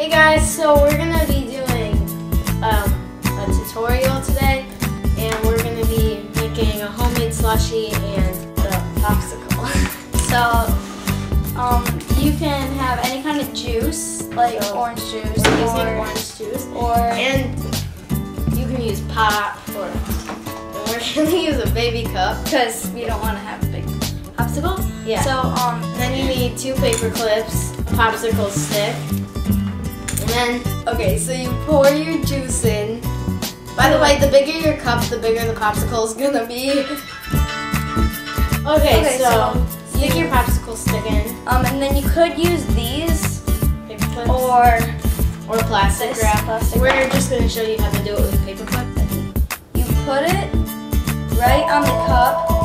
Hey guys, so we're gonna be doing um, a tutorial today, and we're gonna be making a homemade slushy and a popsicle. So, um, you can have any kind of juice, like So, orange juice, or, orange juice, or and you can use pop, or we're gonna use a baby cup. because we don't want to have a big popsicle. Yeah. So, um, then you need two paper clips, a popsicle stick, then okay, so you pour your juice in. By the way, the bigger your cup, the bigger the popsicle is gonna be. Okay, Okay, so, so- stick your popsicle stick in, um, and then you could use these paper clips, or or plastic this wrap. plastic We're wrap. just gonna show you how to do it with paper clip. You put it right on the cup,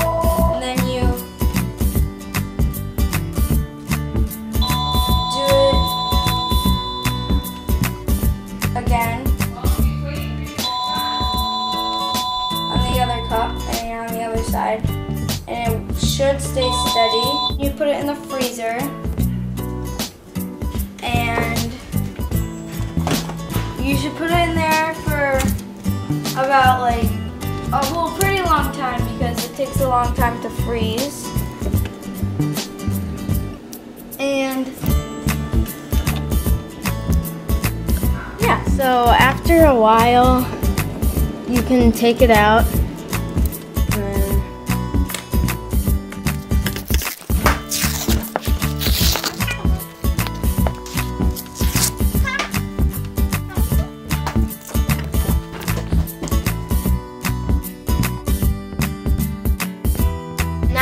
side, and it should stay steady. You put it in the freezer, and you should put it in there for about like a whole pretty long time because it takes a long time to freeze. And Yeah. So after a while, you can take it out.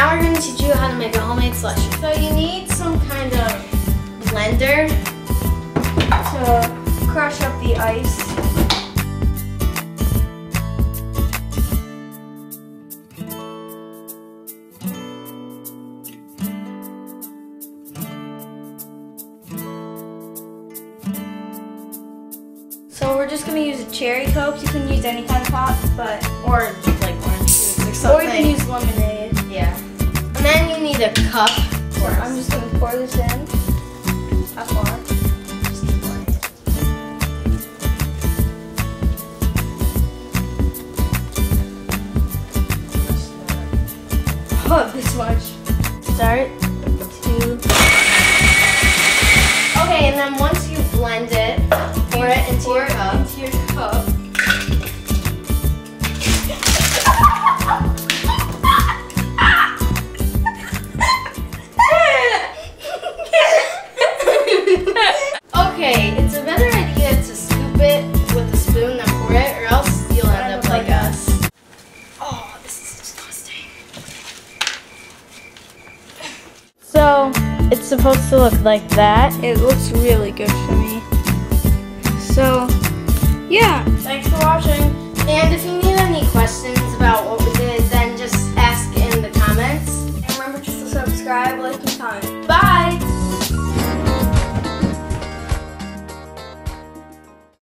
Now we're going to teach you how to make a homemade slushy. So you need some kind of blender to crush up the ice. So we're just gonna use a cherry coke. You can use any kind of pop, but or like orange juice or something. or you can use lemonade. Then you need a cup. So I'm just gonna pour this in. How far? Just keep pouring it. Oh, this much. Start to. Okay, and then once you blend it, pour it into Pour your it into your cup. Okay, it's a better idea to scoop it with a spoon than pour it, or else you'll end up like us. Oh, this is disgusting. So it's supposed to look like that. It looks really good for me. So, yeah. Thanks for watching. And if you need any questions about what we did, then just ask in the comments. And remember to subscribe, like, and comment.